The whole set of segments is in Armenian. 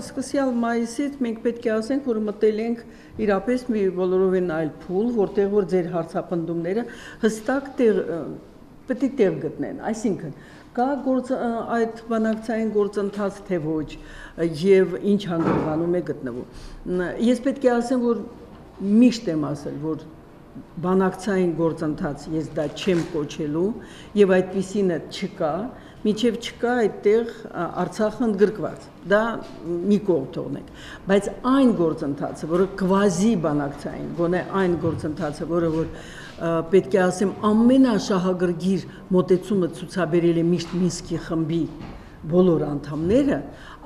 սկսյալ մայիսից մենք պետք է ասենք, որ մտել ենք իրապես մի բոլորովին այլ փուլ, որտեղ որ ձեր հարցապնդումները հստակ տեղ պետք է տեղ գտնեն, այսինքն կա գործ այդ բանակցային գործընթաց թե ոչ եւ ինչ հանգրվանում է գտնվում ես պետք է ասեմ որ միշտ եմ ասել որ բանակցային գործընթաց ես դա չեմ կոչելու եւ այդպիսինը չկա միջև չկա այդտեղ Արցախը ընդգրկված։ Դա մի կողմ թողնենք, բայց այն գործընթացը, որը կվազի բանակցային, գոնե այն գործընթացը, որը որ պետք է ասեմ ամենաշահագրգիր մոտեցումը ցուցաբերել է միշտ Մինսկի խմբի բոլոր անդամները,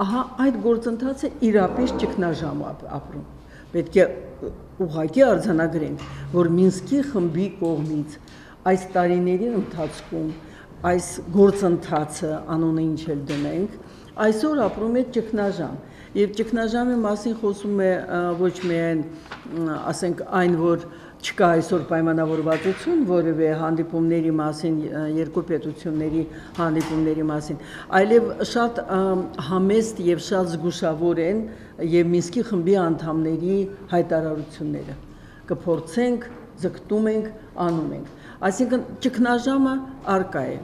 ահա այդ գործընթացը իրապես ճգնաժամ ապրում։ Պետք է ուղղակի արձանագրենք, որ Մինսկի խմբի կողմից այս տարիների ընթացքում այս գործընթացը անունը ինչ էլ դնենք, այսօր ապրում է ճգնաժամ։ Եվ ճգնաժամի մասին խոսում է ոչ միայն, ասենք, այն, որ չկա այսօր պայմանավորվածություն որևէ հանդիպումների մասին, երկու պետությունների հանդիպումների մասին, այլև շատ համեստ եւ շատ զգուշավոր են եւ Մինսկի խմբի անդամների հայտարարությունները։ Կփորձենք, ձգտում ենք, անում ենք Այսինքն ճգնաժամը արկա է։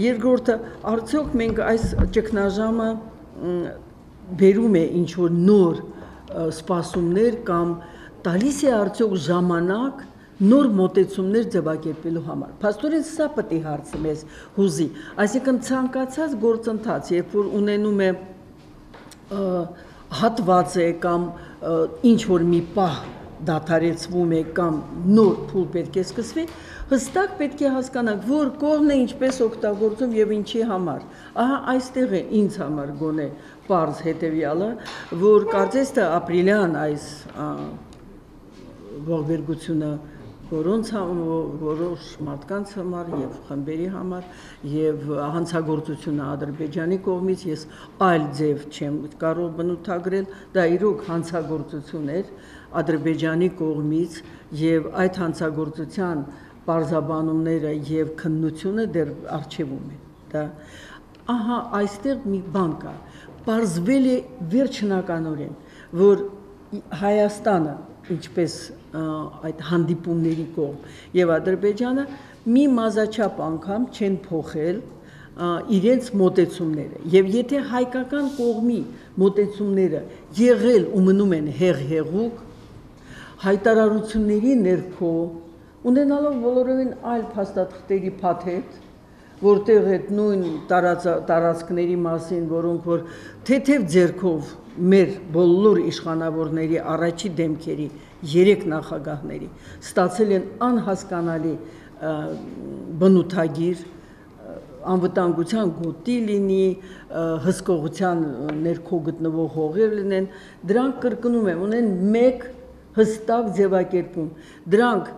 Երկրորդը, արդյոք մենք այս ճգնաժամը բերում է ինչ որ նոր սպասումներ կամ տալիս է արդյոք ժամանակ նոր մոտեցումներ ձևակերպելու համար։ Փաստորեն սա պետք է հարցը մեզ հուզի։ Այսինքն ցանկացած գործընթաց, երբ որ ունենում է հատված է կամ ինչ որ մի պահ դադարեցվում է կամ նոր փուլ պետք է սկսվի, հստակ պետք է հասկանանք, որ կողմն է ինչպես օգտագործում եւ ինչի համար։ Ահա այստեղ է ինձ համար գոնե པարզ հետեւյալը, որ կարծես թե ապրիլյան այս ողբերգությունը որոնց որոշ մարդկանց համար եւ խմբերի համար եւ հանցագործությունը Ադրբեջանի կողմից ես այլ ձև չեմ կարող բնութագրել դա իրոք հանցագործություն էր Ադրբեջանի կողմից եւ այդ հանցագործության պարզաբանումները եւ քննությունը դեռ արխիվում է։ Դա ահա այստեղ մի բան կա։ Պարզվել է վերջնականորեն, որ Հայաստանը, ինչպես այդ հանդիպումների կողմ եւ Ադրբեջանը մի մազաչափ անգամ չեն փոխել իրենց մոտեցումները եւ եթե հայկական կողմի մոտեցումները եղել ու մնում են հեղ-հեղուկ հայտարարությունների ներքո ունենալով բոլորովին այլ փաստաթղթերի փաթեթ, որտեղ այդ նույն տարած, տարածքների մասին, որոնք որ թեթև ձերքով մեր բոլոր իշխանավորների առաջի դեմքերի երեք նախագահների ստացել են անհասկանալի բնութագիր անվտանգության գոտի լինի, հսկողության ներքո գտնվող հողեր լինեն, դրանք կրկնում եմ, ունեն մեկ հստակ ձևակերպում։ Դրանք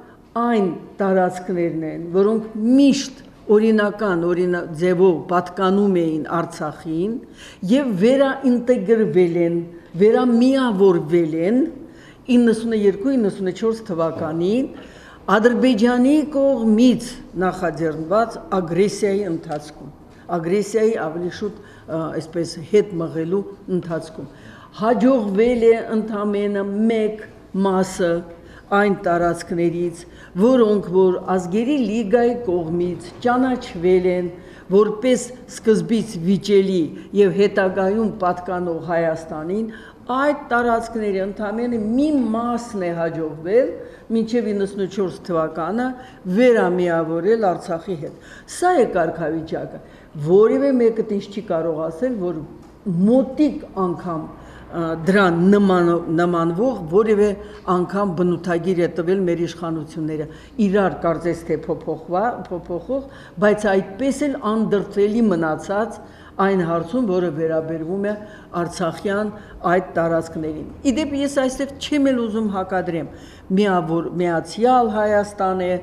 այն տարածքներն են, որոնք միշտ օրինական օրինակ ձևով պատկանում էին Արցախին եւ վերաինտեգրվել են, վերամիավորվել են 92-94 թվականին Ադրբեջանի կողմից նախաձեռնված ագրեսիայի ընթացքում ագրեսիայի ավելի շուտ այսպես հետ մղելու ընթացքում հաջողվել է ընդամենը մեկ մասը այն տարածքներից, որոնք որ ազգերի լիգայի կողմից ճանաչվել են որպես սկզբից վիճելի եւ հետագայում պատկանող Հայաստանին, այդ տարածքների ընդամենը մի մասն է հաջողվել մինչև 94 թվականը վերամիավորել Արցախի հետ։ Սա է կարգավիճակը։ Որևէ մեկը ինչ չի կարող ասել, որ մոտիկ անգամ դրան նման նմանվող որևէ անգամ բնութագիր է տվել մեր իշխանությունները իրար կարծես թե փոփոխվա փոփոխող բայց այդպես էլ անդրտվելի մնացած այն հարցում, որը վերաբերվում է Արցախյան այդ տարածքներին։ Իդեպ ես այստեղ չեմ էլ ուզում հակադրեմ միավոր միացյալ Հայաստան է,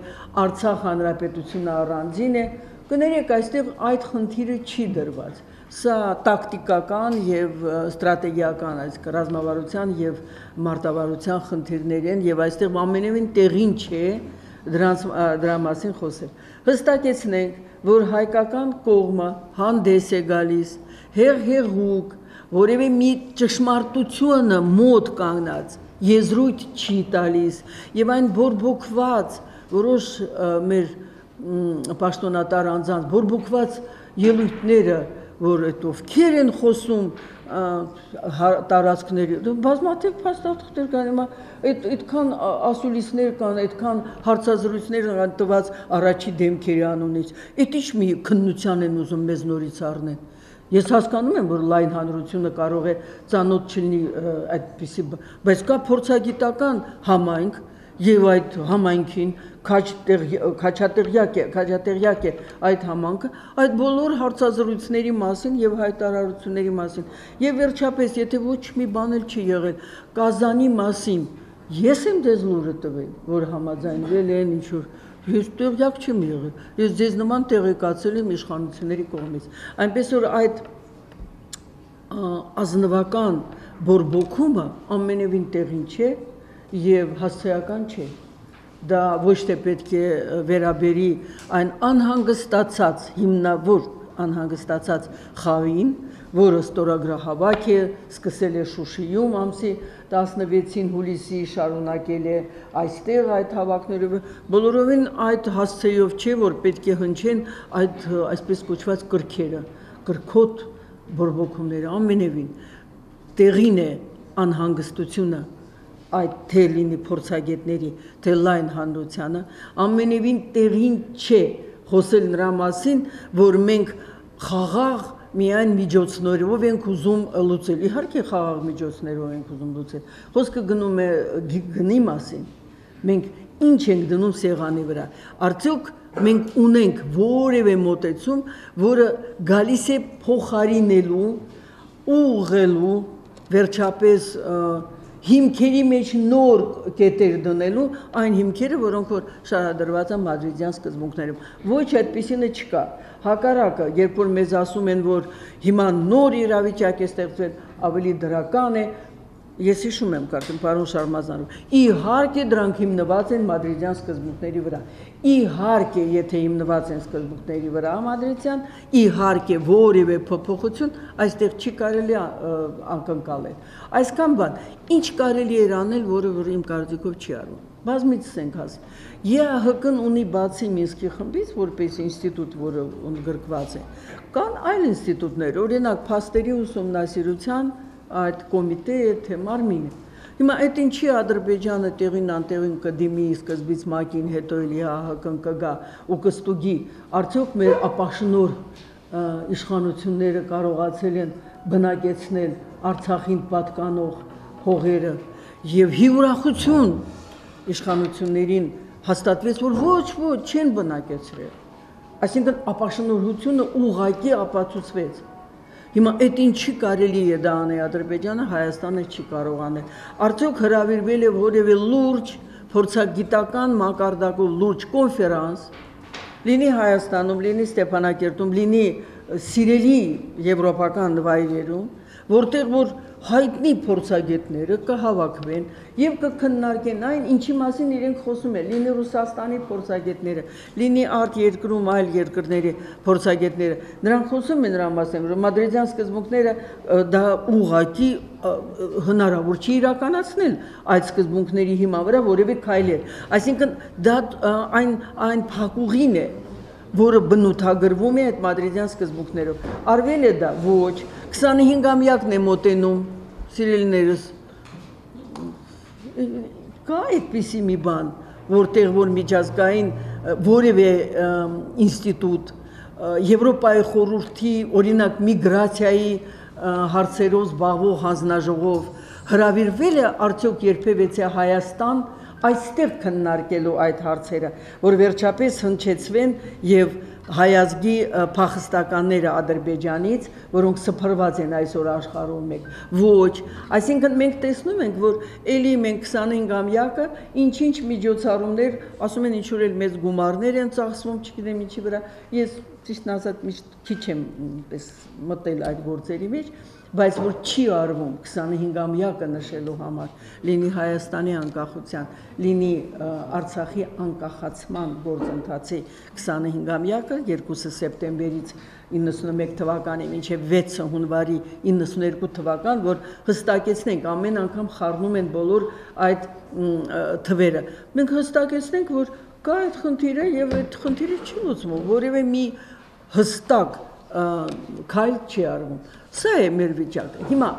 Արցախ հանրապետությունը առանձին է, կներեք այստեղ այդ խնդիրը չի դրված Սա տակտիկական եւ ստրատեգիական այս ռազմավարության եւ մարտավարության խնդիրներ են եւ այստեղ ամենևին տեղին չէ դրանց դրա մասին խոսել։ Հստակեցնենք, որ հայկական կողմը հանդես է գալիս հեղ-հեղուկ որևէ մի ճշմարտությունը մոտ կանգնած եզրույթ չի տալիս եւ այն բորբոքված որոշ մեր պաշտոնատար անձանց բորբոքված ելույթները որ այդ ովքեր են խոսում տարածքների բազմաթիվ փաստաթղթեր կան հիմա այդ այդքան ասուլիսներ կան այդքան հարցազրույցներ կան տված առաջի դեմքերի անունից այդ ի՞նչ մի քննության են ուզում մեզ նորից առնել Ես հասկանում եմ, որ լայն հանրությունը կարող է ծանոթ չլինի այդպիսի, բայց կա փորձագիտական համայնք, եւ այդ համայնքին քաչատեղյակ է, քաչատեղյակ է այդ համանքը, այդ բոլոր հարցազրույցների մասին եւ հայտարարությունների մասին։ Եվ վերջապես, եթե ոչ մի բան էլ չի եղել Կազանի մասին, ես եմ դες լուրը տվել, որ համաձայնվել են ինչ որ Ես տեղյակ չեմ եղել։ Ես ձեզ նման տեղեկացել եմ իշխանությունների կողմից։ Այնպես որ այդ ազնվական բորբոքումը ամենևին տեղին չէ, եւ հասցեական չէ դա ոչ թե պետք է վերաբերի այն անհանգստացած հիմնավոր անհանգստացած խավին, որը ստորագրահավաք է, սկսել է Շուշիում ամսի 16-ին հուլիսի շարունակել է այստեղ այդ հավաքները բոլորովին այդ հասցեով չէ որ պետք է հնչեն այդ այսպես կոչված կրքերը կրքոտ բորբոքումները ամենևին տեղին է անհանգստությունը այդ թե լինի փորձագետների, թե լայն հանրությանը, ամենևին տեղին չէ խոսել նրա մասին, որ մենք խաղաղ միայն միջոցներով ենք ուզում լուծել։ Իհարկե խաղաղ միջոցներով ենք ուզում լուծել։ Խոսքը գնում է գնի մասին։ Մենք ինչ ենք դնում սեղանի վրա։ Արդյոք մենք ունենք որևէ մոտեցում, որը գալիս է փոխարինելու, ուղղելու վերջապես և, հիմքերի մեջ նոր կետեր դնելու այն հիմքերը, որոնք որ շարադրված են մադրիդյան սկզբունքներում։ Ոչ այդպեսինը չկա։ Հակառակը, երբ որ մեզ ասում են, որ հիմա նոր իրավիճակ է ստեղծվել, ավելի դրական է, Ես հիշում եմ կարծեմ պարոն Շարմազանով։ Իհարկե դրանք հիմնված են մադրիդյան սկզբունքների վրա։ Իհարկե, եթե հիմնված են սկզբունքների վրա մադրիդյան, իհարկե որևէ փոփոխություն այստեղ չի կարելի անկնկալել։ Այսքան բան, ինչ կարելի էր անել, որը որ իմ կարծիքով չի արվում։ Բազմիցս ենք ասում։ ԵԱՀԿ-ն ունի բացի Մինսկի խմբից որպես ինստիտուտ, որը ընդգրկված է, կան այլ ինստիտուտներ, օրինակ փաստերի ուսումնասիրության այդ կոմիտեը, թե մարմինը։ Հիմա այդ ինչի Ադրբեջանը տեղին անտեղին կդիմի սկզբից ՄԱԿ-ին, հետո էլ ՀՀԿ-ն կգա ու կստուգի, արդյոք մեր ապաշնոր իշխանությունները կարողացել են բնակեցնել Արցախին պատկանող հողերը եւ հիուրախություն իշխանություններին հաստատվեց, որ ոչ ոչ չեն բնակեցրել։ Այսինքն ապաշնորհությունը ուղակի ապացուցվեց Հիմա այդ ինչի կարելի է դա անել Ադրբեջանը, Հայաստանը չի կարող անել։ Արդյոք հրավիրվել է որևէ լուրջ փորձագիտական մակարդակով լուրջ կոնֆերանս, լինի Հայաստանում, լինի Ստեփանակերտում, լինի սիրելի եվրոպական վայրերում, որտեղ որ հայտնի փորձագետները կհավաքվեն եւ կքննարկեն այն, ինչի մասին իրենք խոսում են, լինի Ռուսաստանի փորձագետները, լինի արտ երկրում այլ երկրների փորձագետները։ Նրանք խոսում են նրա մասին, որ մադրիդյան սկզբունքները դա ուղակի հնարավոր չի իրականացնել այդ սկզբունքների հիմա վրա որևէ քայլեր։ Այսինքն դա այն այն փակուղին է, որը բնութագրվում է այդ մադրիդյան սկզբունքներով։ Արվել է դա ոչ 25-ամյակն է մոտենում, սիրելիներս։ Կա այդպիսի մի բան, որտեղ որ միջազգային որևէ ինստիտուտ Եվրոպայի խորհրդի օրինակ միգրացիայի հարցերով զբաղվող հանձնաժողով հրավիրվել է արդյոք երբևէ Հայաստան այստեղ քննարկելու այդ հարցերը, որ վերջապես հնչեցվեն եւ հայազգի փախստականները Ադրբեջանից, որոնք սփռված են այսօր աշխարհում մեկ։ Ոչ, այսինքն մենք տեսնում ենք, որ ելի մենք 25-ամյակը ինչ-ինչ միջոցառումներ, ասում են ինչ որ էլ մեծ գումարներ են ծախսվում, չգիտեմ ինչի վրա։ Ես ճիշտն ասած միշտ քիչ եմ պես մտել այդ գործերի մեջ, բայց որ չի արվում 25-ամյակը նշելու համար, լինի Հայաստանի անկախության, լինի Արցախի անկախացման գործընթացի 25-ամյակը 2 սեպտեմբերից 91 թվականի մինչև 6 հունվարի 92 թվական, որ հստակեցնենք, ամեն անգամ խառնում են բոլոր այդ թվերը։ Մենք հստակեցնենք, որ կա այդ խնդիրը եւ այդ խնդիրը չի լուծվում, որևէ մի հստակ քայլ չի արվում։ Սա է մեր վիճակը։ Հիմա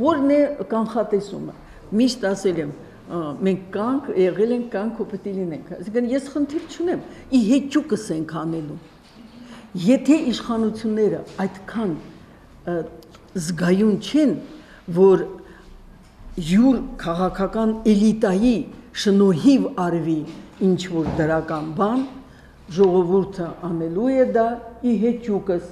ո՞րն է կանխատեսումը։ Միշտ ասել եմ, մենք կանք եղել ենք կանք ու պետք է լինենք։ Այսինքն ես խնդիր չունեմ։ Ի հեճուկս ենք անելու։ Եթե իշխանությունները այդքան զգայուն չեն, որ յուր քաղաքական էլիտայի շնորհիվ արվի ինչ որ դրական բան, ժողովուրդը անելու է դա ի հեճուկս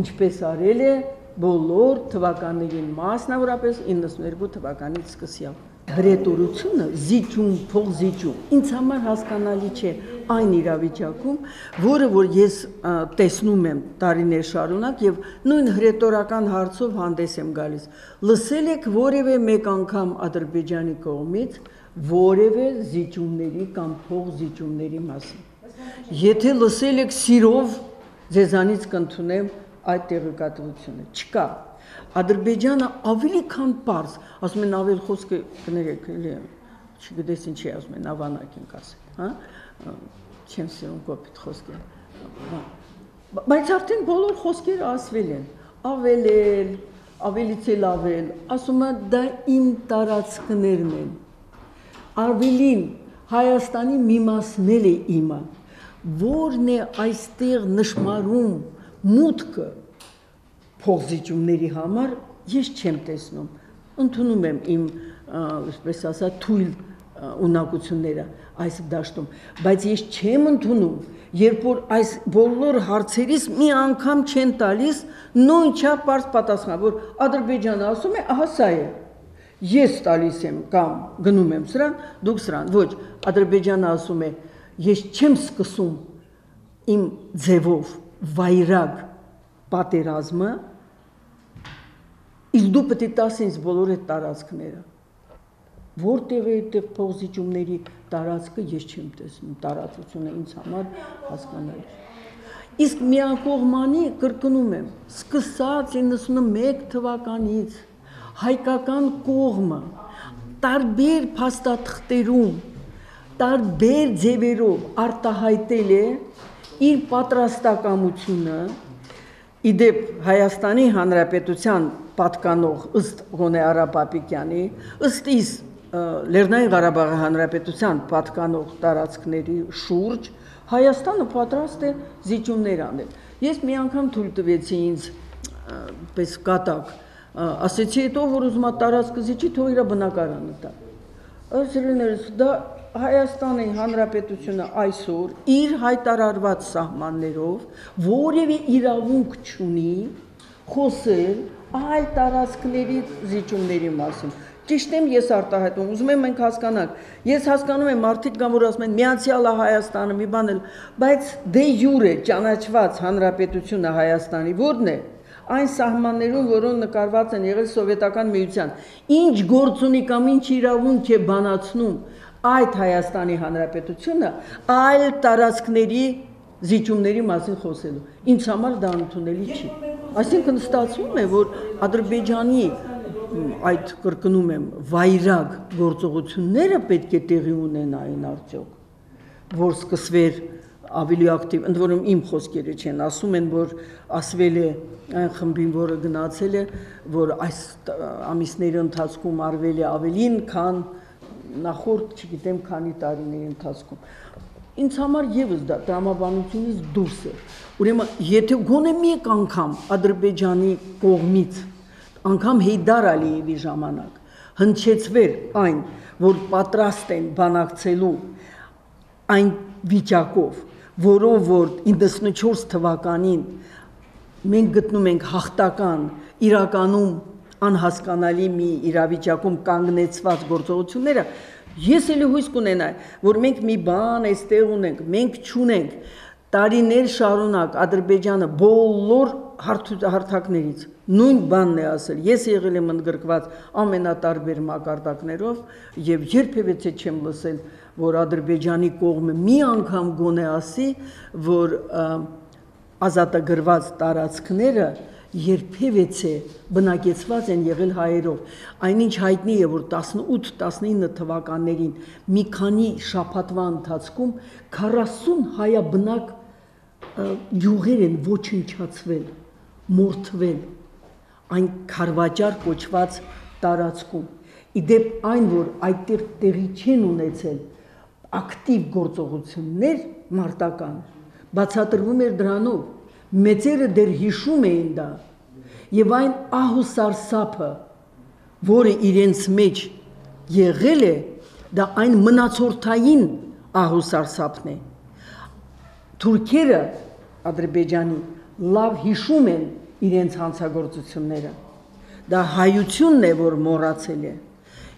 ինչպես արել է բոլոր թվականներին, մասնավորապես 92 թվականից սկսյալ։ Հրետորությունը զիջում, փող զիջում ինձ համար հասկանալի չէ այն իրավիճակում, որը որ ես տեսնում եմ տարիներ շարունակ եւ նույն հրետորական հարցով հանդես եմ գալիս։ Լսել եք որևէ մեկ անգամ Ադրբեջանի կողմից որևէ զիջումների կամ փող զիջումների մասին։ Եթե լսել եք սիրով, ձեզանից կընդունեմ այդ տեղեկատվությունը, չկա։ Ադրբեջանը ավելի քան པարզ, ասում են ավել խոսքը կներեք, էլի չգիտես ինչի ասում են, ավանակ ենք ասել, հա։ Չեմ սիրում կոպիտ խոսքը։ հա, Բայց արդեն բոլոր խոսքերը ասվել են, ավելել, ավելից էլ ավել, ասում է դա իմ տարածքներն են։ Ավելին Հայաստանի մի մասն էլ է իմը, որն է այստեղ նշмарում մուտքը փողզիջումների համար ես չեմ տեսնում։ Ընդունում եմ իմ, այսպես ասա, թույլ ունակությունները այս դաշտում, բայց ես չեմ ընդունում, երբ որ այս բոլոր հարցերից մի անգամ չեն տալիս նույն չափ բարձ պատասխան, որ Ադրբեջանը ասում է, ահա սա է։ Ես տալիս եմ կամ գնում եմ սրան, դուք սրան։ Ոչ, Ադրբեջանը ասում է, ես չեմ սկսում իմ ձևով վայրագ պատերազմը իսկ դու պետք է տաս ինձ բոլոր այդ տարածքները որտեղ է այդտեղ փողզիջումների տարածքը ես չեմ տեսնում տարածությունը ինձ համար հասկանալի իսկ միակողմանի կրկնում եմ սկսած 91 թվականից հայկական կողմը տարբեր փաստաթղթերում տարբեր ձևերով արտահայտել է իր պատրաստակամությունը իդեպ Հայաստանի Հանրապետության պատկանող ըստ Գոնե Արաբապիկյանի ըստ իս Լեռնային Ղարաբաղի Հանրապետության պատկանող տարածքների շուրջ Հայաստանը պատրաստ է զիջումներ անել։ Ես մի անգամ թույլ տվեցի ինձ պես կատակ, ասեցի հետո որ ուզում է տարածքը զիջի, թող իր բնակարանը տա։ Ըստ դա Հայաստանի Հանրապետությունը այսօր իր հայտարարված սահմաններով որևէ իրավունք չունի խոսել այլ տարածքների զիջումների մասին։ Ճիշտ եմ ես արտահայտում, ուզում եմ մենք հասկանանք։ Ես հասկանում եմ մարդիկ կան որ ասում են միացյալը Հայաստանը մի բան էլ, բայց դե յուրե ճանաչված հանրապետությունը Հայաստանի ո՞րն է այն սահմաններում, որոնք նկարված են եղել սովետական միության։ Ինչ գործ ունի կամ ինչ իրավունք է բանացնում այդ Հայաստանի Հանրապետությունը այլ տարածքների զիջումների մասին խոսելու։ Ինձ համար դա ընդունելի չի։ Այսինքն ստացվում է, որ Ադրբեջանի այդ կրկնում եմ վայրագ գործողությունները պետք է տեղի ունենային արդյոք, որ սկսվեր ավելի ակտիվ, ընդ որում իմ խոսքերը չեն, ասում են, որ ասվել է այն խմբին, որը գնացել է, որ այս ամիսների ընթացքում արվել է ավելին, քան նախորդ, չգիտեմ, քանի տարիների ընթացքում։ Ինձ համար եւս դա տրամաբանությունից դուրս է։ Ուրեմն, եթե գոնե մեկ անգամ Ադրբեջանի կողմից անգամ Հեյդար Ալիևի ժամանակ հնչեցվեր այն, որ պատրաստ են բանակցելու այն վիճակով, որով որ 94 թվականին մենք գտնում ենք հաղթական իրականում անհասկանալի մի իրավիճակում կանգնեցված գործողությունները, ես էլի հույս կունենա, որ մենք մի բան այստեղ ունենք, մենք ճունենք տարիներ շարունակ Ադրբեջանը բոլոր հարթ- հարթակներից նույն բանն է ասել։ Ես եղել եմ ընդգրկված ամենատարբեր մակարդակներով եւ երբևէ չեմ լսել, որ Ադրբեջանի կողմը մի անգամ գոնե ասի, որ ազատագրված տարածքները երբևէ չէ բնակեցված են եղել հայերով։ Այնինչ հայտնի է, որ 18-19 թվականներին մի քանի շաբաթվա ընթացքում 40 հայաբնակ յուղեր են ոչնչացվել, մորթվել այն Խարվաճար կոչված տարածքում։ Իդեպ այն, որ այդտեղ տեղի չեն ունեցել ակտիվ գործողություններ մարտական, բացատրվում էր դրանով։ Մեծերը դեռ հիշում էին դա։ Եվ այն ահուսարսափը, որը իրենց մեջ եղել է, դա այն մնացորդային ահուսարսափն է։ Թուրքերը Ադրբեջանի լավ հիշում են իրենց հանցագործությունները։ Դա հայությունն է, որ մոռացել է։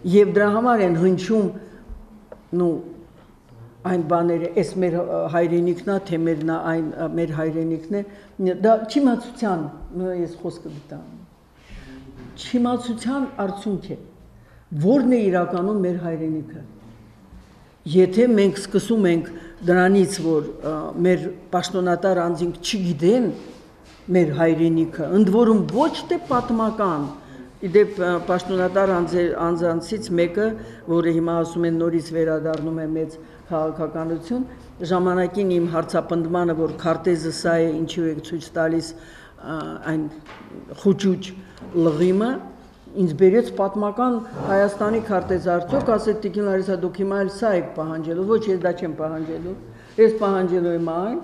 Եվ դրա համար են հնչում նու այն բաները, էս մեր հայրենիքն է, թե մերն է այն մեր հայրենիքն է, դա չիմացության, ես խոսքը դիտամ։ Չիմացության արդյունք է։ Որն է իրականում մեր հայրենիքը։ Եթե մենք սկսում ենք դրանից, որ մեր պաշտոնատար անձինք չգիտեն մեր հայրենիքը, ընդ որում ոչ թե պատմական, իդեպ պաշտոնատար անձանցից մեկը, որը հիմա ասում են նորից վերադառնում է մեծ քաղաքականություն, ժամանակին իմ հարցապնդմանը, որ քարտեզը սա է, ինչու է ցույց տալիս այն խոճուճ լղիմը, ինձ բերեց պատմական Հայաստանի քարտեզ արդյոք ասեց Տիկին Լարիսա դուք հիմա էլ սա եք պահանջելու ոչ ես դա չեմ պահանջելու ես պահանջելու եմ այն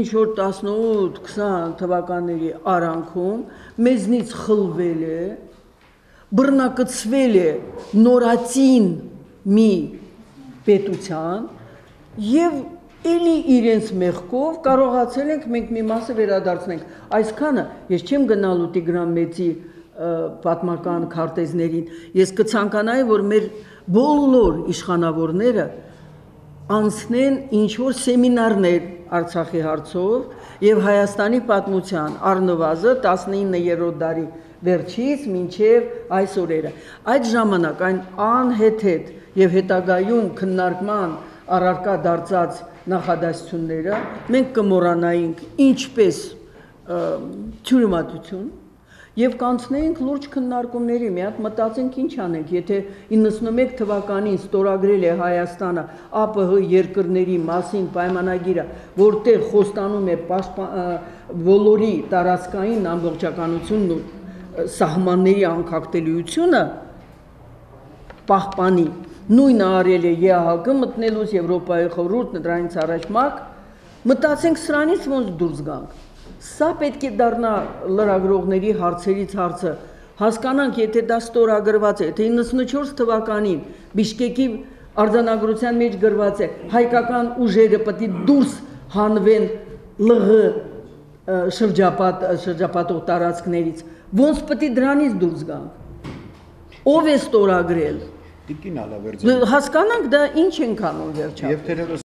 ինչ որ 18-20 թվականների արանքում մեզնից խլվել է բռնակցվել է նորածին մի պետության եւ Էլի իրենց մեղքով կարողացել ենք մենք մի մասը վերադարձնենք։ Այսքանը ես չեմ գնալու Տիգրան Մեծի պատմական քարտեզներին։ Ես կցանկանայի, որ մեր բոլոր իշխանավորները անցնեն ինչ որ սեմինարներ Արցախի հարցով եւ Հայաստանի պատմության առնվազը 19-րդ դարի վերջից մինչև այս օրերը։ Այդ ժամանակ այն անհեթեթ եւ հետագայում քննարկման առարկա դարձած նախադասությունները մենք կմոռանայինք ինչպես թյուրիմատություն եւ կանցնեինք լուրջ քննարկումների։ Մի հատ մտածենք ինչ անենք, եթե 91 թվականին ստորագրել է Հայաստանը ԱՊՀ երկրների մասին պայմանագիրը, որտեղ խոստանում է բոլորի տարածքային ամբողջականությունն ու սահմանների անկախտելիությունը, պահպանի նույնը արել է ԵԱՀԿ մտնելուց Եվրոպայի խորհուրդ դրանից առաջ մակ մտածենք սրանից ոնց դուրս գանք սա պետք է դառնա լրագրողների հարցերից հարցը հասկանանք եթե դա ստորագրված է թե 94 թվականին Բիշկեկի արձանագրության մեջ գրված է հայկական ուժերը պետք է դուրս հանվեն ԼՂ շրջապատ շրջապատող տարածքներից ոնց պետք է դրանից դուրս գանք ով է ստորագրել Տիկին Ալավերձյան Հասկանանք դա ինչ ենք անում վերջապես։ եւ թերևս